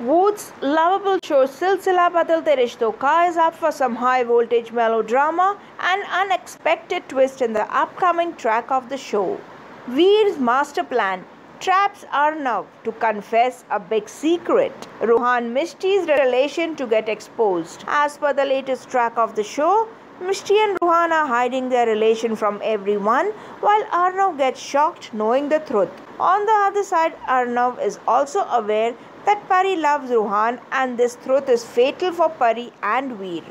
Voot's lovable show Silsila Badalte Rishton Ka is up for some high voltage melodrama and unexpected twist in the upcoming track of the show. Veer's master plan traps Arnav to confess a big secret. Rohan Mishti's relation to get exposed. As per the latest track of the show, Mishti and Rohan are hiding their relation from everyone while Arnav gets shocked knowing the truth. On the other side, Arnav is also aware that Pari loves Rohan and this truth is fatal for Pari and Veer.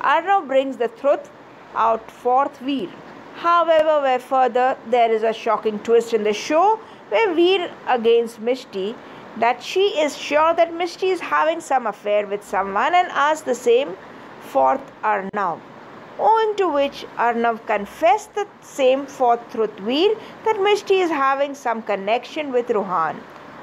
Arnav brings the truth out forth Veer. However, where further there is a shocking twist in the show Veer against Mishti that she is sure that Mishti is having some affair with someone and asks the same forth Arnav. Owing to which Arnav confessed the same forth Veer that Mishti is having some connection with Rohan.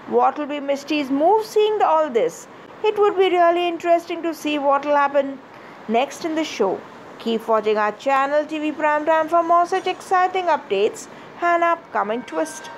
What will be Mishti's move seeing all this? It would be really interesting to see what will happen next in the show. Keep watching our channel TV Prime Time for more such exciting updates and upcoming twists.